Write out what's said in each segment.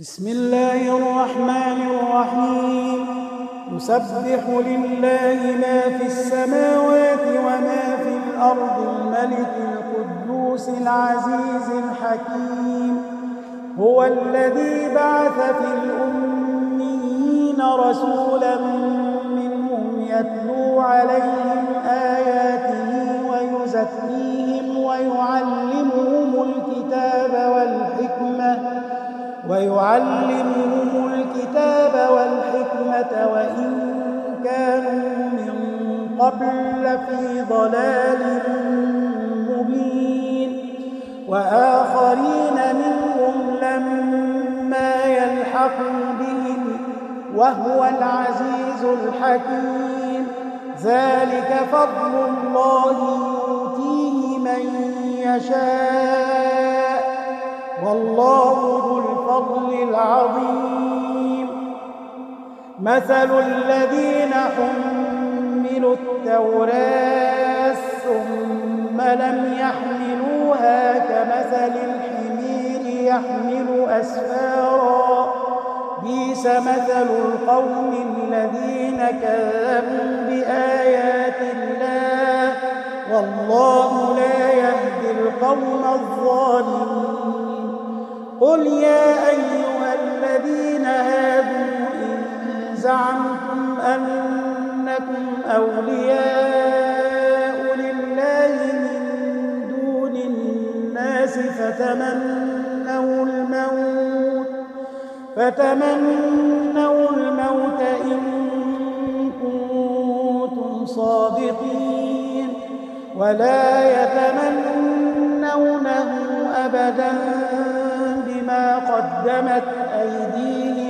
بسم الله الرحمن الرحيم. يسبح لله ما في السماوات وما في الأرض الملك القدوس العزيز الحكيم. هو الذي بعث في الأميين رسولا منهم يتلو عليهم آياته ويزكيهم ويعلمهم الكتاب ويعلمهم الكتاب والحكمة وإن كانوا من قبل لفي ضلال مبين. وآخرين منهم لما يلحقوا بهم وهو العزيز الحكيم. ذلك فضل الله يؤتيه من يشاء. والله ذو مثل الذين حملوا التوراة ثم لم يحملوها كمثل الحمير يحمل أسفارا. بيس مثل القوم الذين كذبوا بآيات الله. والله لا يهدي القوم الظالمين. قل يا أيها الذين هادوا إن زعمتم أنكم أولياء لله من دون الناس فتمنوا الموت فتمنوا الموت إن كنتم صادقين. ولا يتمنونه أبداً بما قدمت أيديهم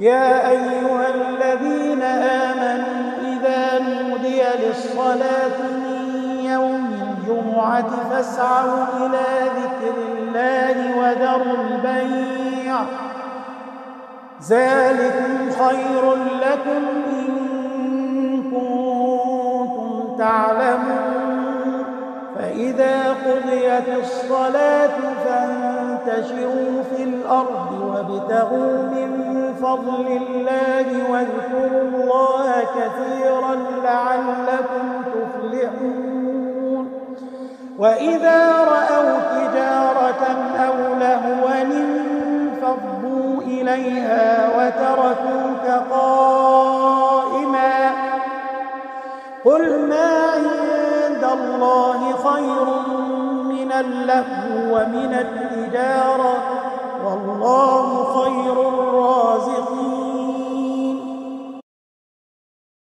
يا أيها الذين آمنوا إذا نودي للصلاة من يوم الجمعة فاسعوا إلى ذكر الله وذروا البيع. ذلكم خير لكم إن كنتم تعلمون. فإذا قضيت الصلاة فانتشروا في الأرض وابتغوا من فضل الله واذكروا الله كثيرا لعلكم تفلحون وإذا رأوا تجارة أو لهوا انفضوا إليها وتركوك قائما قل ما عند الله خير من اللهو ومن التجارة